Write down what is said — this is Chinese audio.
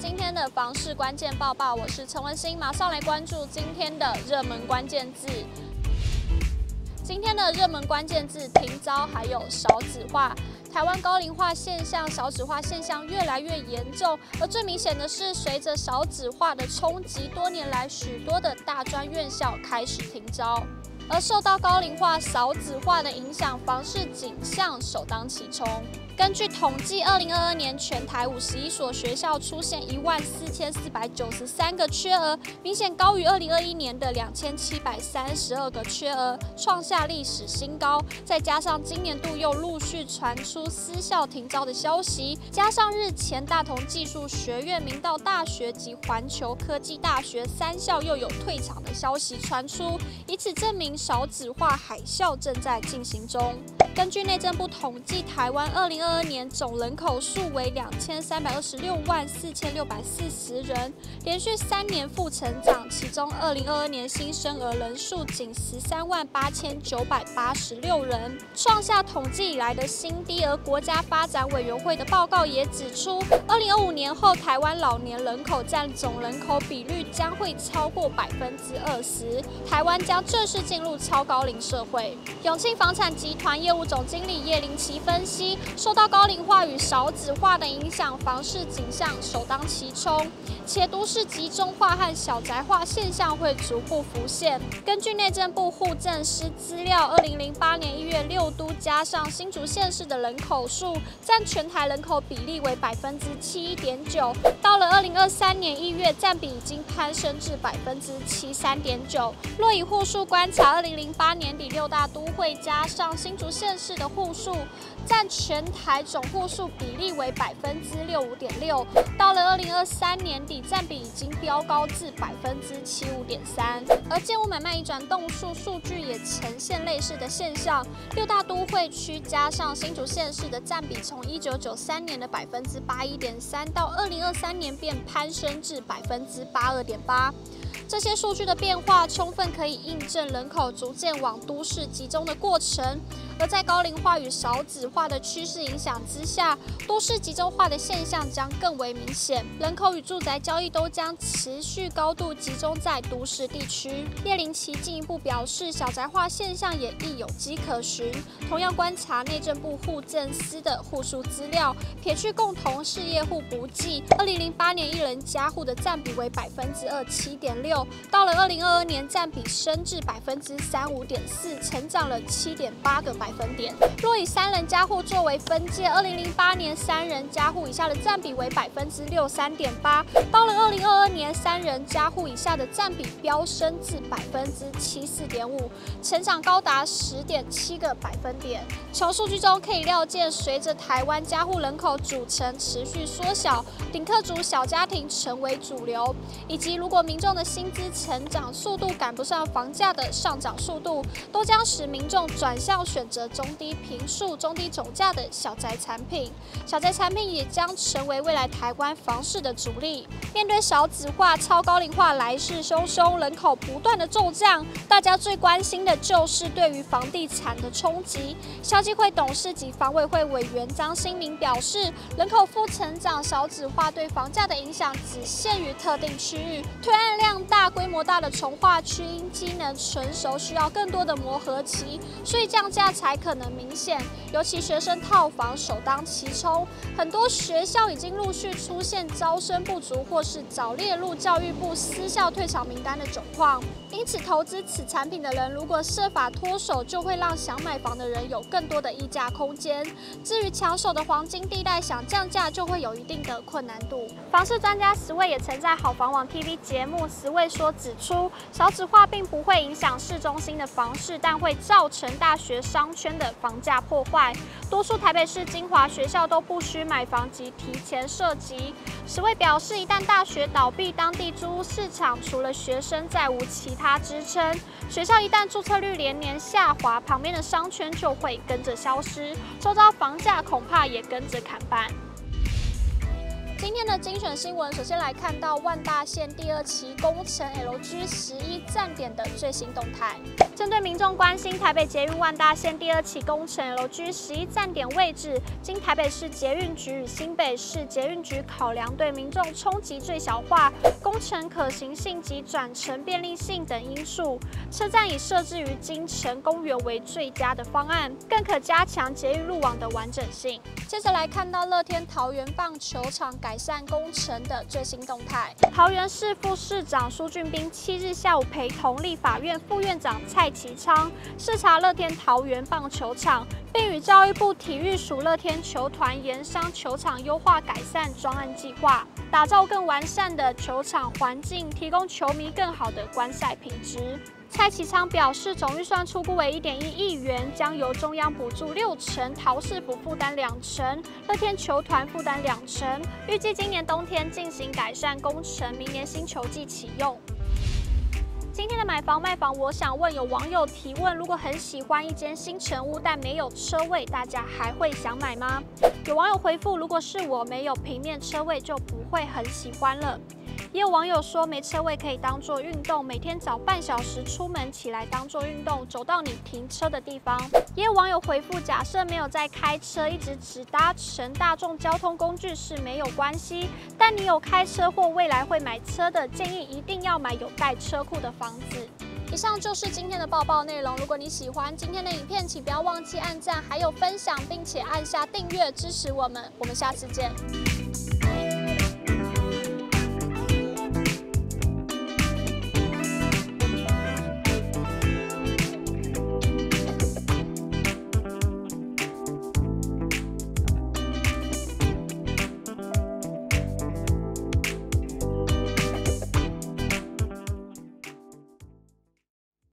今天的房市关键报报，我是陈文心，马上来关注今天的热门关键字。今天的热门关键字：停招，还有少子化。台湾高龄化现象、少子化现象越来越严重，而最明显的是，随着少子化的冲击，多年来许多的大专院校开始停招。而受到高龄化、少子化的影响，房市景象首当其冲。根据统计，二零二二年全台五十一所学校出现一万四千四百九十三个缺额，明显高于二零二一年的两千七百三十二个缺额，创下历史新高。再加上今年度又陆续传出私校停招的消息，加上日前大同技术学院、明道大学及环球科技大学三校又有退场的消息传出，以此证明少子化海啸正在进行中。根据内政部统计，台湾二零二二年总人口数为两千三百二十六万四千六百四十人，连续三年负成长。其中，二零二二年新生儿人数仅十三万八千九百八十六人，创下统计以来的新低。而国家发展委员会的报告也指出，二零二五年后，台湾老年人口占总人口比率将会超过百分之二十，台湾将正式进入超高龄社会。永庆房产集团业务。总经理叶林奇分析，受到高龄化与少子化的影响，房市景象首当其冲，且都市集中化和小宅化现象会逐步浮现。根据内政部户政司资料，二零零八年一月六都加上新竹县市的人口数占全台人口比例为百分之七点九，到了二零二三年一月，占比已经攀升至百分之七三点九。若以户数观察，二零零八年底六大都会加上新竹县。县市的户数占全台总户数比例为百分之六五点六，到了二零二三年底，占比已经飙高至百分之七五点三。而建物买卖移转栋数数据也呈现类似的现象，六大都会区加上新竹县市的占比，从一九九三年的百分之八一点三，到二零二三年便攀升至百分之八二点八。这些数据的变化，充分可以印证人口逐渐往都市集中的过程。而在高龄化与少子化的趋势影响之下，都市集中化的现象将更为明显，人口与住宅交易都将持续高度集中在都市地区。叶林奇进一步表示，小宅化现象也亦有迹可循。同样观察内政部户政司的户数资料，撇去共同事业户不计，二零零八年一人家户的占比为百分之二七点六，到了二零二二年占比升至百分之三五点四，成长了七点八个百。分点。若以三人加户作为分界，二零零八年三人加户以下的占比为百分之六三点八，到了二零二二年三人加户以下的占比飙升至百分之七四点五，成长高达十点七个百分点。从数据中可以料见，随着台湾加户人口组成持续缩小，顶客族小家庭成为主流，以及如果民众的薪资成长速度赶不上房价的上涨速度，都将使民众转向选。则中低平数、中低总价的小宅产品，小宅产品也将成为未来台湾房市的主力。面对少子化、超高龄化来势汹汹，人口不断的骤降，大家最关心的就是对于房地产的冲击。消基会董事及房委会委员张新明表示，人口负成长、少子化对房价的影响只限于特定区域，推案量规模大的从化区因机能成熟，需要更多的磨合期，所以降价。才可能明显，尤其学生套房首当其冲，很多学校已经陆续出现招生不足或是早列入教育部私校退场名单的窘况。因此，投资此产品的人如果设法脱手，就会让想买房的人有更多的溢价空间。至于抢手的黄金地带，想降价就会有一定的困难度。房市专家十位也曾在好房网 TV 节目十位说指出，少子化并不会影响市中心的房市，但会造成大学商。圈的房价破坏，多数台北市精华学校都不需买房及提前设籍。十位表示，一旦大学倒闭，当地租屋市场除了学生再无其他支撑。学校一旦注册率连年下滑，旁边的商圈就会跟着消失，周遭房价恐怕也跟着砍半。今天的精选新闻，首先来看到万大线第二期工程 LG 十一站点的最新动态。针对民众关心台北捷运万大线第二期工程 LG 十一站点位置，经台北市捷运局与新北市捷运局考量，对民众冲击最小化、工程可行性及转乘便利性等因素，车站已设置于金城公园为最佳的方案，更可加强捷运路网的完整性。接着来看到乐天桃园棒球场改善工程的最新动态。桃园市副市长苏俊斌七日下午陪同立法院副院长蔡其昌视察乐天桃园棒球场，并与教育部体育署乐天球团研商球场优化改善专案计划，打造更完善的球场环境，提供球迷更好的观赛品质。蔡启昌表示，总预算出估为一点一亿元，将由中央补助六成，桃市府负担两成，乐天球团负担两成。预计今年冬天进行改善工程，明年新球季启用。今天的买房卖房，我想问有网友提问：如果很喜欢一间新城屋，但没有车位，大家还会想买吗？有网友回复：如果是我没有平面车位，就不会很喜欢了。也有网友说，没车位可以当做运动，每天早半小时出门起来当做运动，走到你停车的地方。也有网友回复，假设没有在开车，一直只搭乘大众交通工具是没有关系，但你有开车或未来会买车的，建议一定要买有带车库的房子。以上就是今天的报报内容。如果你喜欢今天的影片，请不要忘记按赞，还有分享，并且按下订阅支持我们。我们下次见。